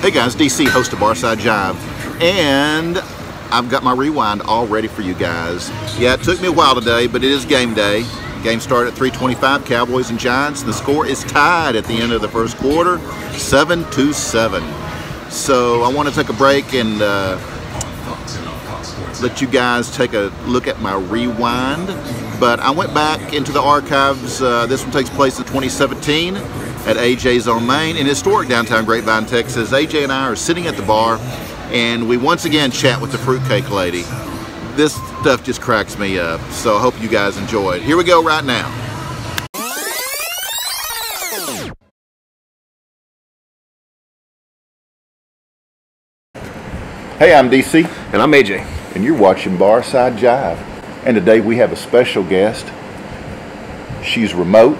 Hey guys, DC, host of Barside Jive, and I've got my rewind all ready for you guys. Yeah, it took me a while today, but it is game day. Game started at 325, Cowboys and Giants. The score is tied at the end of the first quarter, 7 to 7. So I want to take a break and uh, let you guys take a look at my rewind. But I went back into the archives. Uh, this one takes place in 2017 at AJ's on Main in historic downtown Grapevine, Texas. AJ and I are sitting at the bar and we once again chat with the fruitcake lady. This stuff just cracks me up, so I hope you guys enjoy it. Here we go right now. Hey, I'm DC. And I'm AJ. And you're watching Barside Jive. And today we have a special guest. She's remote.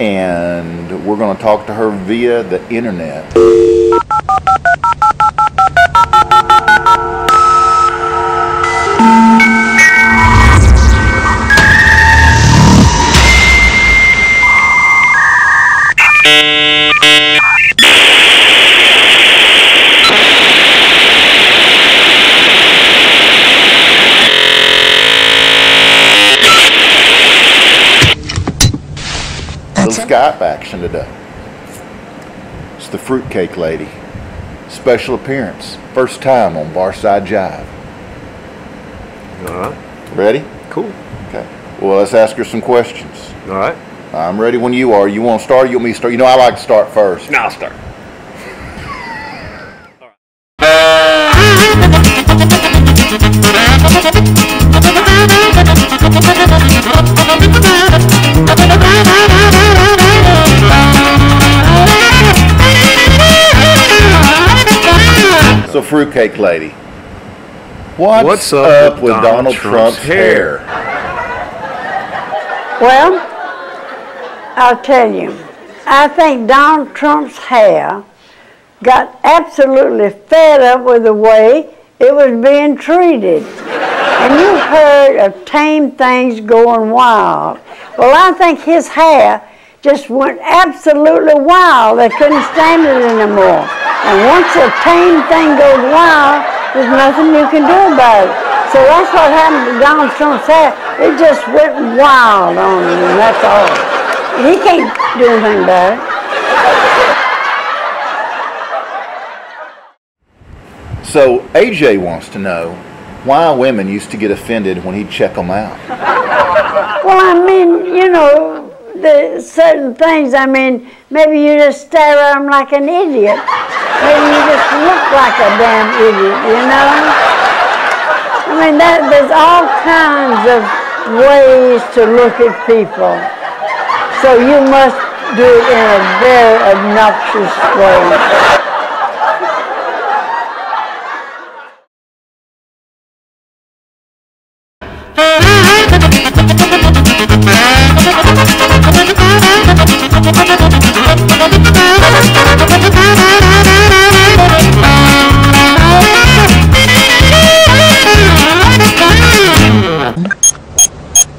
And we're going to talk to her via the internet. Action today. It's the fruitcake lady. Special appearance. First time on Barside Jive. All right. Ready? Cool. Okay. Well, let's ask her some questions. All right. I'm ready when you are. You want to start? Or you want me to start? You know, I like to start first. Now I'll start. Fruitcake lady. What's, What's up with with Donald Donald Trump's Trump's hair? Well, I'll tell you, I think Donald Trump's hair got absolutely fed up with the way it was being treated. And you've heard of tame things going wild. Well, I think his hair just went absolutely wild. They couldn't stand it anymore. And once a tame thing goes wild, there's nothing you can do about it. So that's what happened to Donald Trump's hair. It just went wild on him, and that's all. He can't do anything about it. So, AJ wants to know why women used to get offended when he'd check them out. Well, I mean, you know, the certain things, I mean, maybe you just stare at them like an idiot. Maybe you just look like a damn idiot, you know? I mean, that, there's all kinds of ways to look at people. So you must do it in a very obnoxious way.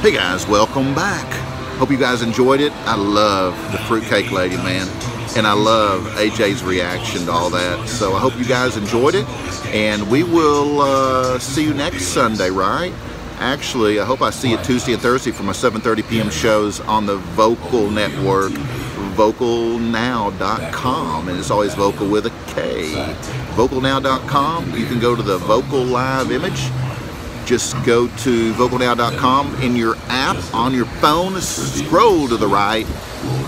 Hey guys, welcome back. Hope you guys enjoyed it. I love the fruitcake lady, man. And I love AJ's reaction to all that. So I hope you guys enjoyed it. And we will uh, see you next Sunday, right? Actually, I hope I see you Tuesday and Thursday for my 7.30 p.m. shows on the Vokal Network, vokalnow.com. And it's always vocal with a K. Vokalnow.com. You can go to the Vokal Live image just go to vokalnow.com in your app on your phone scroll to the right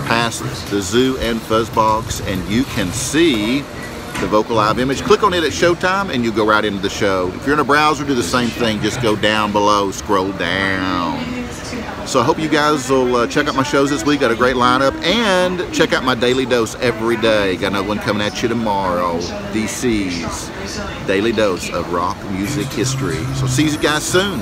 past the zoo and Fuzzbox, and you can see the Vokal Live image. Click on it at Showtime, and you go right into the show. If you're in a browser, do the same thing. Just go down below, scroll down. So I hope you guys will uh, check out my shows this week. Got a great lineup, and check out my daily dose every day. Got another one coming at you tomorrow. DC's daily dose of rock music history. So see you guys soon.